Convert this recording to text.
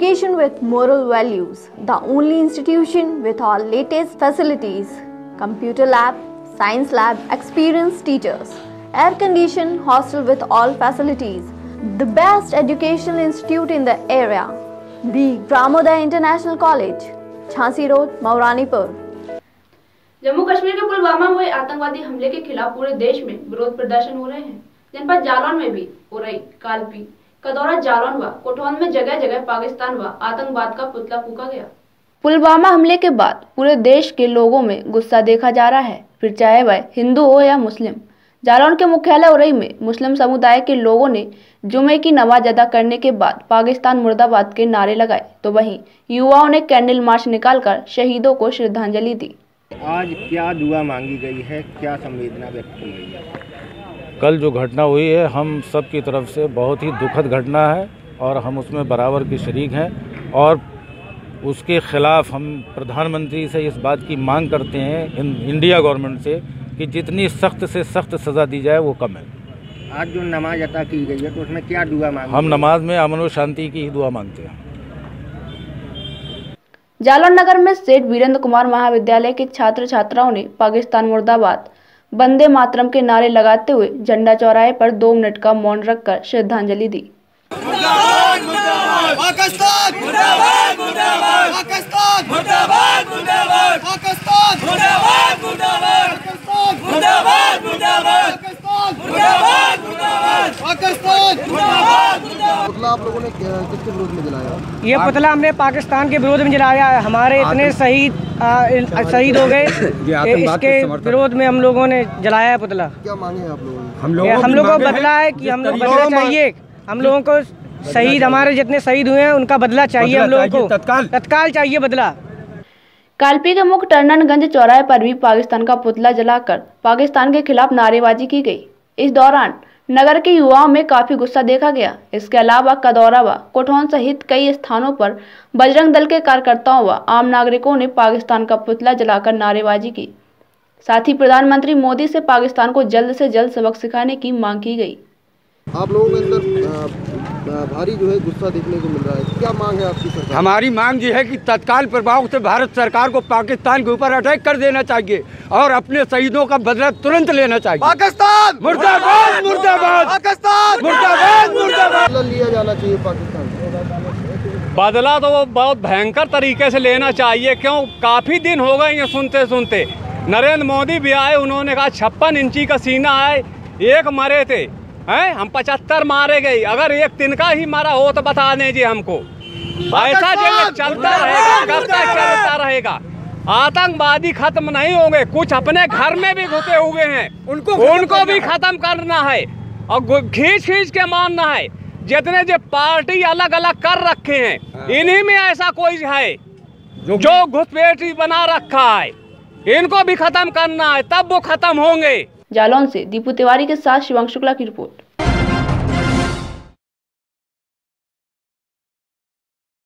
education with moral values, the only institution with all latest facilities, computer lab, science lab, experienced teachers, air conditioned hostel with all facilities, the best educational institute in the area, the Gramoda International College, Jhansi Road, Mauranipur. Jammu Kashmir के पुलवामा हुए आतंकवादी हमले के खिलाफ पूरे देश में विरोध प्रदर्शन हो रहे हैं जनपद जालौन में भी उरई कालपी कदौरा जालौन व कोठौन में जगह जगह पाकिस्तान व आतंकवाद का पुतला फूका गया। पुलवामा हमले के बाद पूरे देश के लोगों में गुस्सा देखा जा रहा है फिर चाहे वह हिंदू हो या मुस्लिम। जालौन के मुख्यालय उरई में मुस्लिम समुदाय के लोगों ने जुमे की नमाज़ अदा करने के बाद पाकिस्तान मुर्दाबाद के नारे लगाए। तो वहीं युवाओं ने कैंडल मार्च निकालकर शहीदों को श्रद्धांजलि दी। आज क्या दुआ मांगी गई है? क्या संवेदना व्यक्त की गई है? कल जो घटना हुई है हम सब की तरफ़ से बहुत ही दुखद घटना है और हम उसमें बराबर के शरीक हैं और उसके ख़िलाफ़ हम प्रधानमंत्री से इस बात की मांग करते हैं इन, इंडिया गवर्नमेंट से कि जितनी सख्त से सख्त सज़ा दी जाए वो कम है। आज जो नमाज़ अदा की गई है तो उसमें क्या दुआ मांगी हम नमाज़ में अमन व शांति की ही दुआ मांगते हैं। जालौन नगर में सेठ वीरेंद्र कुमार महाविद्यालय के छात्र छात्राओं ने पाकिस्तान मुर्दाबाद वंदे मातरम के नारे लगाते हुए झंडा चौराहे पर दो मिनट का मौन रखकर श्रद्धांजलि दी। पाकिस्तान मुर्दाबाद मुर्दाबाद पाकिस्तान मुर्दाबाद मुर्दाबाद पाकिस्तान मुर्दाबाद मुर्दाबाद पाकिस्तान मुर्दाबाद मुर्दाबाद पाकिस्तान मुर्दाबाद मुर्दाबाद पाकिस्तान मुर्दाबाद पुतला आप लोगों ने किसके विरोध में जलाया? ये पुतला हमने पाकिस्तान के विरोध में जलाया है। हमारे इतने शहीद शहीद हो गए इसके विरोध में हम लोगों ने जलाया है पुतला। क्या मांगे आप लोगों ने? हम लोग हम लोग को बदला है कि हम लोग बदला चाहिए। हम लोगों को शहीद हमारे जितने शहीद हुए हैं उनका बदला चाहिए हम लोगों को। तत्काल। तत्काल चाहिए बदला। कालपी के मुख्य टर्ननगंज चौराहे पर भी पाकिस्तान का पुतला जलाकर पाकिस्तान के खिलाफ नारेबाजी की गई। इस दौरान नगर के युवाओं में काफ़ी गुस्सा देखा गया। इसके अलावा कदौरा व कोठौन सहित कई स्थानों पर बजरंग दल के कार्यकर्ताओं व आम नागरिकों ने पाकिस्तान का पुतला जलाकर नारेबाजी की। साथ ही प्रधानमंत्री मोदी से पाकिस्तान को जल्द से जल्द सबक सिखाने की मांग की गई। आप लोगों के अंदर भारी जो है गुस्सा देखने को मिल रहा है। क्या मांग है आपकी सरकार? हमारी मांग ये है कि तत्काल प्रभाव से भारत सरकार को पाकिस्तान के ऊपर अटैक कर देना चाहिए और अपने शहीदों का बदला तुरंत लेना चाहिए। पाकिस्तान! मुर्दाबाद मुर्दाबाद! पाकिस्तान! मुर्दाबाद मुर्दाबाद! बदला लिया जाना चाहिए पाकिस्तान बदला तो वो बहुत भयंकर तरीके से लेना चाहिए क्यों? काफ़ी दिन हो गए ये सुनते सुनते नरेंद्र मोदी भी आए उन्होंने कहा छप्पन इंची का सीना है एक मरे थे। हैं? हम पचहत्तर मारे गए। अगर एक तिनका ही मारा हो तो बता दीजिए हमको। ऐसा जो चलता रहेगा चलता रहेगा। आतंकवादी खत्म नहीं होंगे कुछ अपने घर में भी घुसे हुए हैं। उनको उनको भी खत्म करना है। और खींच खींच के मारना है। जितने जो पार्टी अलग अलग कर रखे हैं इन्हीं में ऐसा कोई है जो घुसपैठी बना रखा है। इनको भी खत्म करना है तब वो खत्म होंगे। जालौन से दीपू तिवारी के साथ शिवांग शुक्ला की रिपोर्ट।